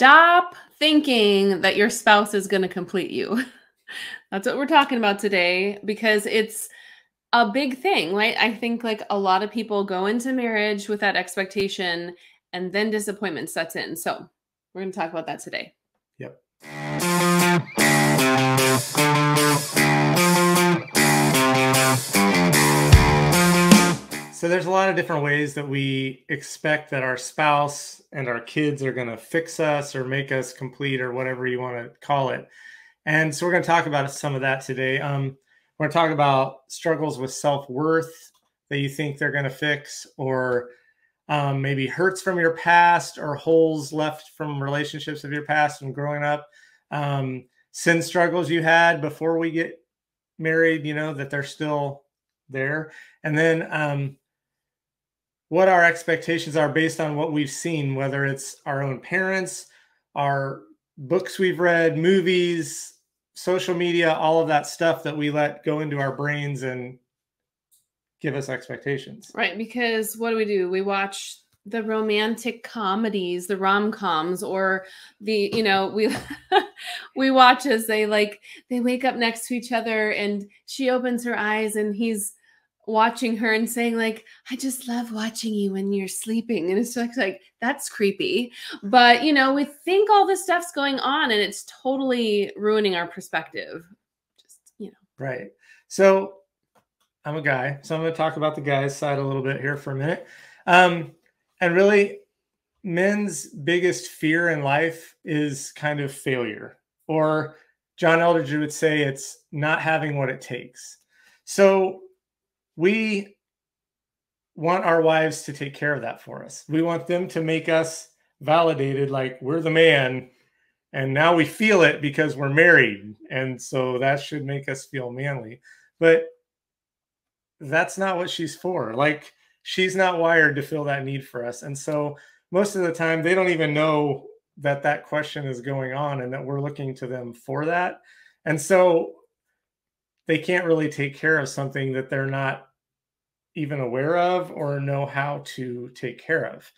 stop thinking that your spouse is going to complete you. That's what we're talking about today because it's a big thing, right? I think like a lot of people go into marriage with that expectation and then disappointment sets in. So, we're going to talk about that today. So there's a lot of different ways that we expect that our spouse and our kids are going to fix us or make us complete or whatever you want to call it. And so we're going to talk about some of that today. Um, we're going to talk about struggles with self worth that you think they're going to fix, or um, maybe hurts from your past, or holes left from relationships of your past and growing up, um, sin struggles you had before we get married, you know, that they're still there. And then um, what our expectations are based on what we've seen, whether it's our own parents, our books we've read, movies, social media, all of that stuff that we let go into our brains and give us expectations. Right. Because what do we do? We watch the romantic comedies, the rom-coms, or the, you know, we we watch as they like they wake up next to each other and she opens her eyes and he's watching her and saying like i just love watching you when you're sleeping. And it's like like that's creepy. But you know we think all this stuff's going on and it's totally ruining our perspective. Just you know. Right. So i'm a guy so i'm going to talk about the guy's side a little bit here for a minute. Um and really men's biggest fear in life is kind of failure or john eldredge would say it's not having what it takes. So we want our wives to take care of that for us. We want them to make us validated like we're the man and now we feel it because we're married and so that should make us feel manly. But that's not what she's for. Like she's not wired to fill that need for us. And so most of the time they don't even know that that question is going on and that we're looking to them for that. And so they can't really take care of something that they're not even aware of or know how to take care of.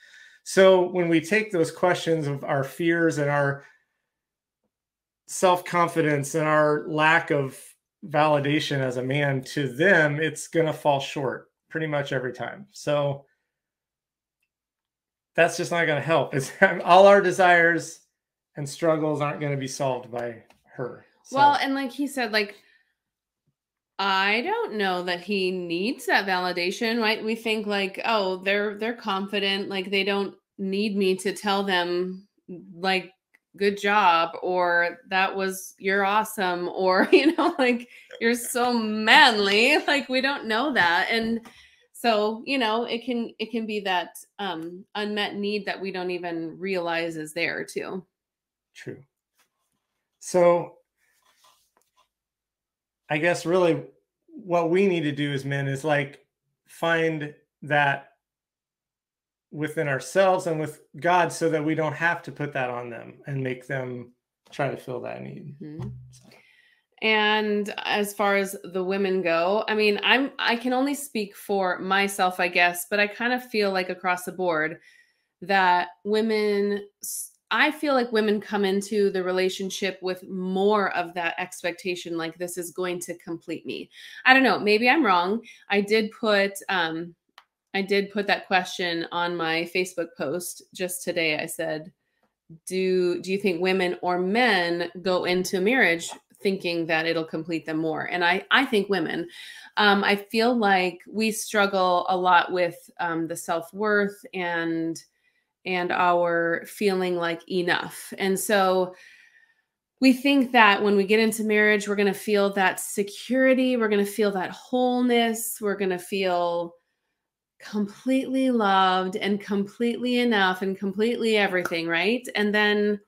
So when we take those questions of our fears and our self confidence and our lack of validation as a man to them, it's going to fall short pretty much every time. So that's just not going to help. It's all our desires and struggles aren't going to be solved by her. So. Well, and like he said, like I don't know that he needs that validation, right? We think like, oh, they're they're confident, like they don't need me to tell them like good job or that was you're awesome or you know like you're so manly like we don't know that and so you know it can it can be that um unmet need that we don't even realize is there too true so I guess really what we need to do as men is like find that within ourselves and with God so that we don't have to put that on them and make them try to fill that need. Mm-hmm. So. And as far as the women go, I mean, I'm I can only speak for myself, I guess, but I kind of feel like across the board that women I feel like women come into the relationship with more of that expectation, like this is going to complete me. I don't know. Maybe I'm wrong. I did put, um, I did put that question on my Facebook post just today. I said, "Do do you think women or men go into marriage thinking that it'll complete them more?" And I I think women. Um, I feel like we struggle a lot with um, the self worth and and our feeling like enough. And so we think that when we get into marriage, we're going to feel that security, we're going to feel that wholeness, we're going to feel completely loved and completely enough and completely everything, right? And then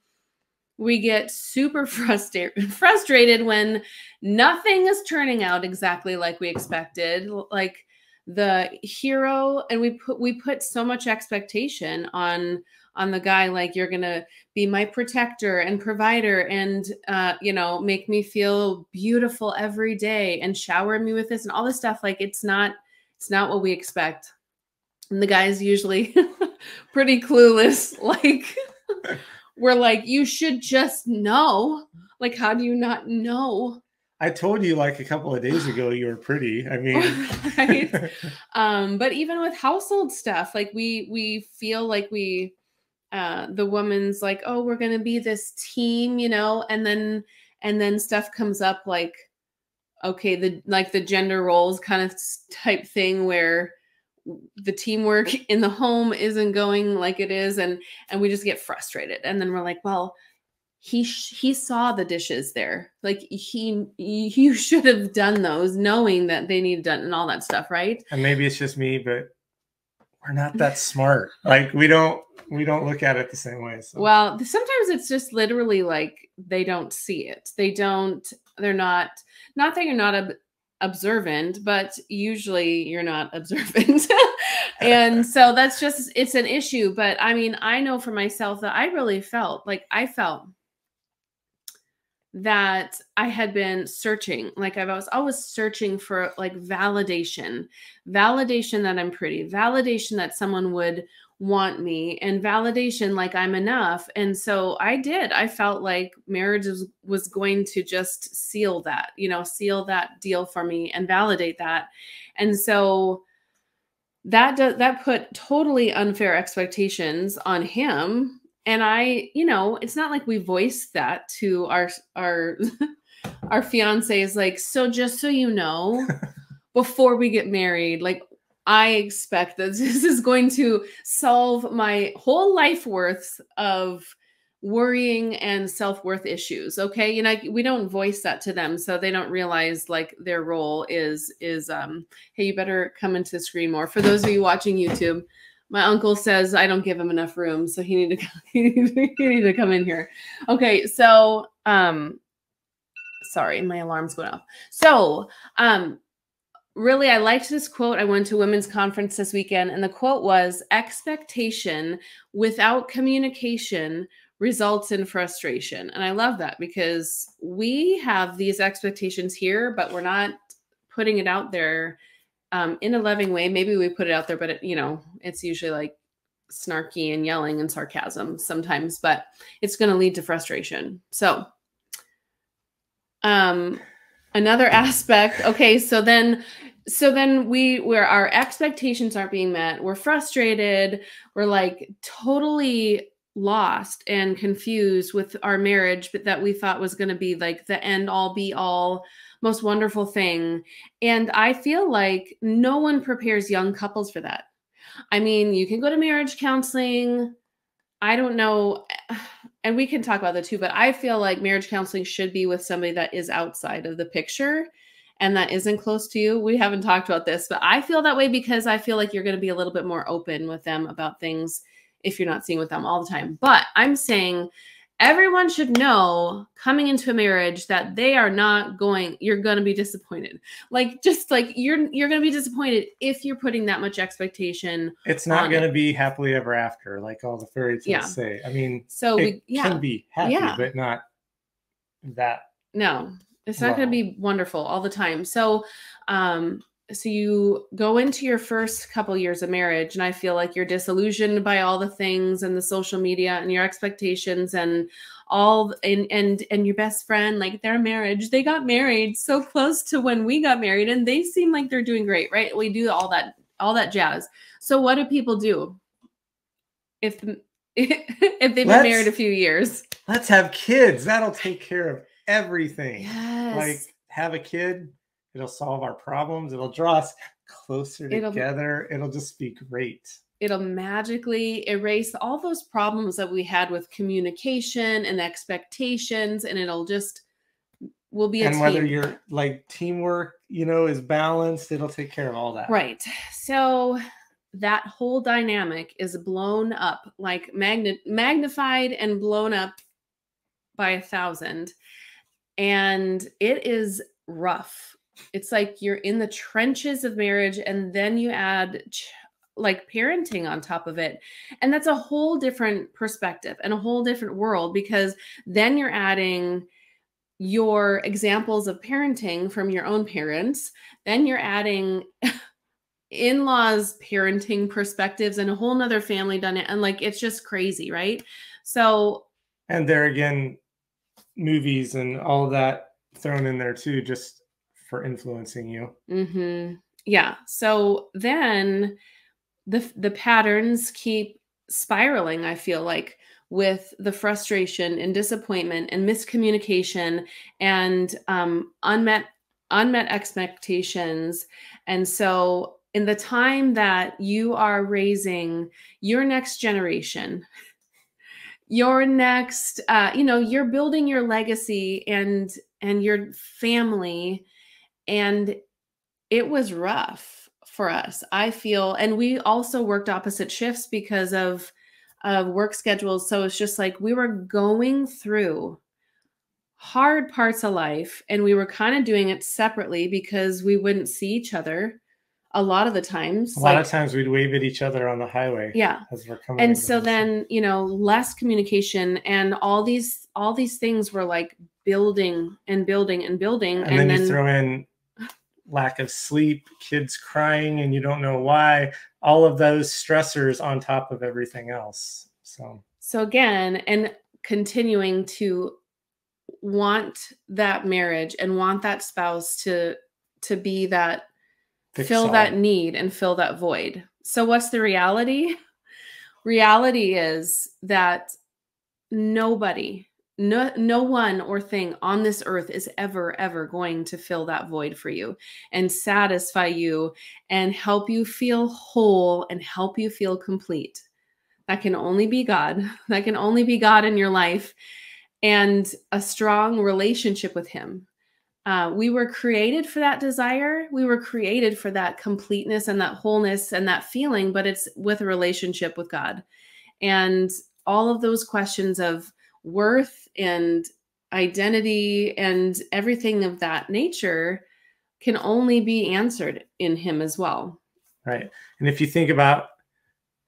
we get super frustrated frustrated when nothing is turning out exactly like we expected. Like the hero and we put we put so much expectation on on the guy like you're gonna be my protector and provider and uh, you know make me feel beautiful every day and shower me with this and all this stuff like it's not it's not what we expect and the guy's usually pretty clueless like we're like, you should just know. Like, how do you not know? I told you like a couple of days ago you were pretty. I mean, right? um, but even with household stuff, like we we feel like we uh the woman's like, oh, we're gonna be this team, you know, and then and then stuff comes up like okay, the like the gender roles kind of type thing where the teamwork in the home isn't going like it is and and we just get frustrated and then we're like well he he saw the dishes there like he you should have done those knowing that they need done and all that stuff right and maybe it's just me but we're not that smart like we don't we don't look at it the same way so. well sometimes it's just literally like they don't see it they don't they're not not that you're not a observant, but usually you're not observant. and so that's just it's an issue, but I mean, I know for myself that I really felt like I felt that I had been searching, like I was always searching for like validation, validation that I'm pretty, validation that someone would want me and validation like I'm enough. And so I did. I felt like marriage was, was going to just seal that, you know, seal that deal for me and validate that. And so that does that put totally unfair expectations on him and I, you know, it's not like we voiced that to our our our fiancés like so just so you know before we get married like I expect that this is going to solve my whole life worth of worrying and self-worth issues okay? You know we don't voice that to them so they don't realize like their role is is um hey you better come into the screen more for those of you watching youtube my uncle says i don't give him enough room so he need to he need to, to come in here. Okay so um sorry my alarm's going off. So um really i liked this quote. I went to women's conference this weekend and the quote was expectation without communication results in frustration. And i love that because we have these expectations here but we're not putting it out there um, in a loving way maybe we put it out there but it, you know it's usually like snarky and yelling and sarcasm sometimes but it's going to lead to frustration. So um another aspect okay so then so then we where our expectations aren't being met we're frustrated we're like totally lost and confused with our marriage but that we thought was going to be like the end all be all most wonderful thing. And i feel like no one prepares young couples for that. I mean you can go to marriage counseling. I don't know and we can talk about that too but i feel like marriage counseling should be with somebody that is outside of the picture and that isn't close to you, we haven't talked about this, but I feel that way because I feel like you're going to be a little bit more open with them about things if you're not seeing with them all the time. But I'm saying everyone should know coming into a marriage that they are not going you're going to be disappointed like just like you're you're going to be disappointed if you're putting that much expectation it's not going to be happily ever after like all the fairy tales yeah. say i mean so it we, yeah. can be happy yeah. but not that no it's not wow. going to be wonderful all the time. So, um, so you go into your first couple years of marriage, and I feel like you're disillusioned by all the things and the social media and your expectations and all and and and your best friend, like their marriage, they got married so close to when we got married, and they seem like they're doing great, right? We do all that all that jazz. So what do people do if if they've let's, been married a few years? Let's have kids. That'll take care of everything. Yes. Like have a kid, it'll solve our problems, it'll draw us closer it'll, together. It'll just be great. It'll magically erase all those problems that we had with communication and expectations, and it'll just will be and whether your like teamwork, you know, is balanced, it'll take care of all that. Right. So that whole dynamic is blown up like magnet magnified and blown up by a thousand and it is rough. It's like you're in the trenches of marriage and then you add ch- like parenting on top of it. And that's a whole different perspective and a whole different world because then you're adding your examples of parenting from your own parents. Then you're adding in laws parenting perspectives and a whole nother family done it. And like it's just crazy, right? So and there again, movies and all that thrown in there too, just for influencing you. Mm-hmm. Yeah. So then the the patterns keep spiraling. I feel like with the frustration and disappointment and miscommunication and um, unmet unmet expectations and so in the time that you are raising your next generation your next uh, you know you're building your legacy and and your family and it was rough for us i feel and we also worked opposite shifts because of of work schedules so it's just like we were going through hard parts of life and we were kind of doing it separately because we wouldn't see each other a lot of the times. A lot of times we'd wave at each other on the highway. Yeah. As we're coming. And so then, you know, less communication and all these all these things were like building and building and building. And, and then, then you throw in lack of sleep, kids crying and you don't know why, all of those stressors on top of everything else. So so again, and continuing to want that marriage and want that spouse to to be that fill all. that need and fill that void. So, what's the reality? Reality is that nobody, no, no one or thing on this earth is ever, ever going to fill that void for you and satisfy you and help you feel whole and help you feel complete. That can only be God. That can only be God in your life and a strong relationship with Him. Uh, we were created for that desire. We were created for that completeness and that wholeness and that feeling, but it's with a relationship with God. And all of those questions of worth and identity and everything of that nature can only be answered in Him as well. Right. And if you think about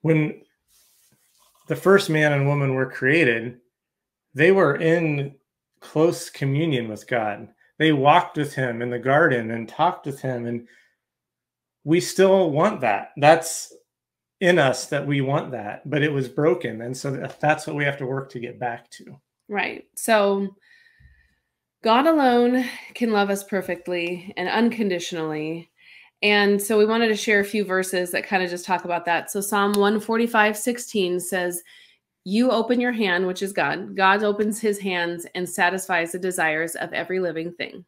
when the first man and woman were created, they were in close communion with God they walked with him in the garden and talked with him and we still want that that's in us that we want that but it was broken and so that's what we have to work to get back to right so god alone can love us perfectly and unconditionally and so we wanted to share a few verses that kind of just talk about that so psalm 145 16 says you open your hand, which is God. God opens his hands and satisfies the desires of every living thing.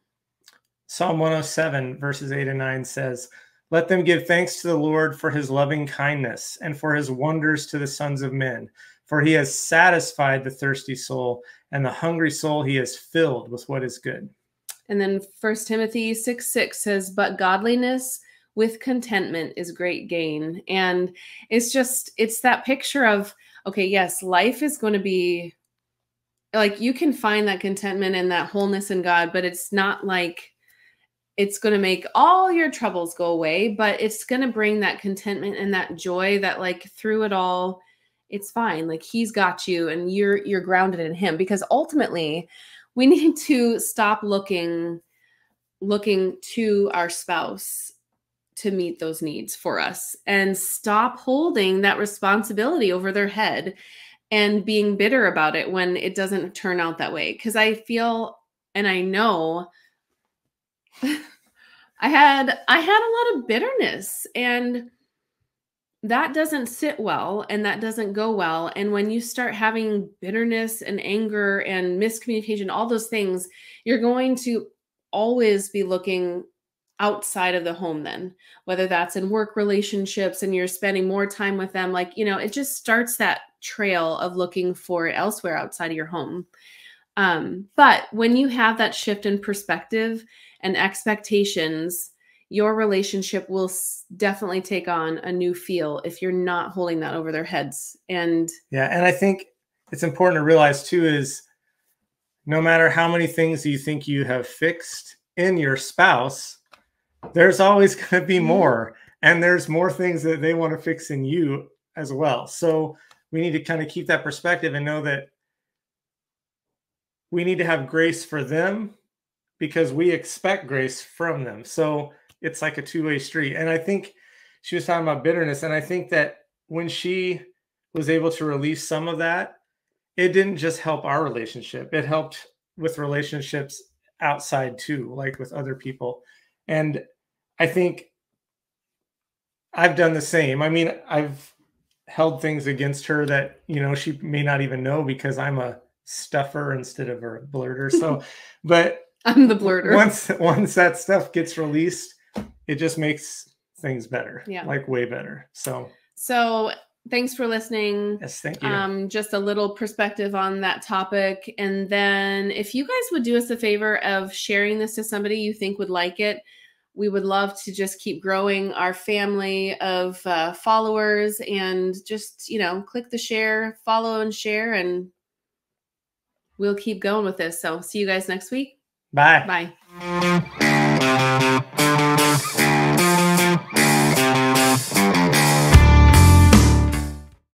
Psalm 107, verses 8 and 9 says, Let them give thanks to the Lord for his loving kindness and for his wonders to the sons of men. For he has satisfied the thirsty soul, and the hungry soul he has filled with what is good. And then First Timothy 6 6 says, But godliness with contentment is great gain. And it's just, it's that picture of, okay, yes, life is going to be like you can find that contentment and that wholeness in God, but it's not like it's going to make all your troubles go away, but it's going to bring that contentment and that joy that like through it all it's fine. Like he's got you and you're you're grounded in him because ultimately we need to stop looking looking to our spouse to meet those needs for us and stop holding that responsibility over their head and being bitter about it when it doesn't turn out that way because i feel and i know i had i had a lot of bitterness and that doesn't sit well and that doesn't go well and when you start having bitterness and anger and miscommunication all those things you're going to always be looking outside of the home then whether that's in work relationships and you're spending more time with them like you know it just starts that trail of looking for elsewhere outside of your home. Um, but when you have that shift in perspective and expectations your relationship will definitely take on a new feel if you're not holding that over their heads and yeah and i think it's important to realize too is no matter how many things you think you have fixed in your spouse there's always going to be mm-hmm. more and there's more things that they want to fix in you as well so we need to kind of keep that perspective and know that we need to have grace for them because we expect grace from them so it's like a two-way street and i think she was talking about bitterness and i think that when she was able to release some of that it didn't just help our relationship, it helped with relationships outside too, like with other people. And I think I've done the same. I mean, I've held things against her that, you know, she may not even know because I'm a stuffer instead of a blurter. So, but I'm the blurter. Once once that stuff gets released, it just makes things better. Yeah. Like way better. So So thanks for listening. yes, thank you. Um, just a little perspective on that topic. And then if you guys would do us a favor of sharing this to somebody you think would like it, we would love to just keep growing our family of uh, followers and just, you know, click the share, follow and share, and we'll keep going with this. So see you guys next week. Bye. Bye.